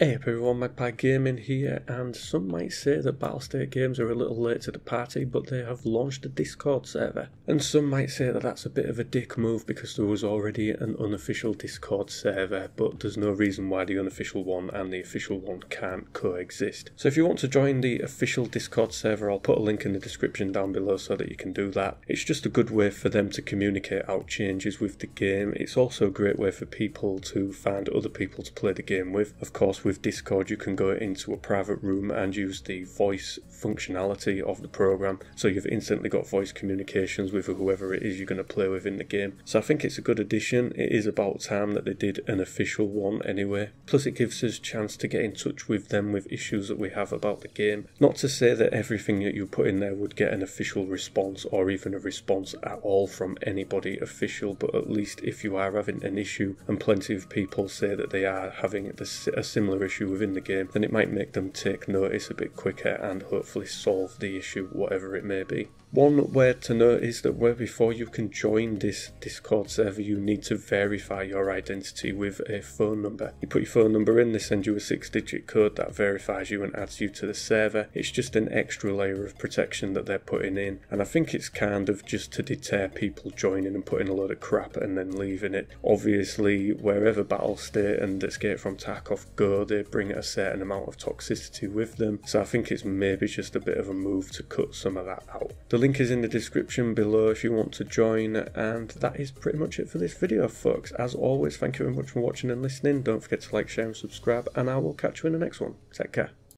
Hey everyone, Magpie Gaming here, and some might say that Battlestate Games are a little late to the party, but they have launched a Discord server. And some might say that that's a bit of a dick move because there was already an unofficial Discord server, but there's no reason why the unofficial one and the official one can't coexist. So if you want to join the official Discord server, I'll put a link in the description down below so that you can do that. It's just a good way for them to communicate out changes with the game. It's also a great way for people to find other people to play the game with. Of course, with Discord, you can go into a private room and use the voice functionality of the program. So you've instantly got voice communications with whoever it is you're going to play with in the game. So I think it's a good addition. It is about time that they did an official one anyway. Plus, it gives us a chance to get in touch with them with issues that we have about the game. Not to say that everything that you put in there would get an official response or even a response at all from anybody official, but at least if you are having an issue and plenty of people say that they are having a similar issue within the game, then it might make them take notice a bit quicker and hopefully solve the issue, whatever it may be. One way to note is that where before you can join this Discord server, you need to verify your identity with a phone number. You put your phone number in, they send you a six digit code that verifies you and adds you to the server. It's just an extra layer of protection that they're putting in, and I think it's kind of just to deter people joining and putting a load of crap and then leaving it. Obviously, wherever Battlestate and Escape from Tarkov go, they bring a certain amount of toxicity with them, so I think it's maybe just a bit of a move to cut some of that out. The the link is in the description below if you want to join and that is pretty much it for this video folks. As always thank you very much for watching and listening. Don't forget to like, share and subscribe and I will catch you in the next one. Take care.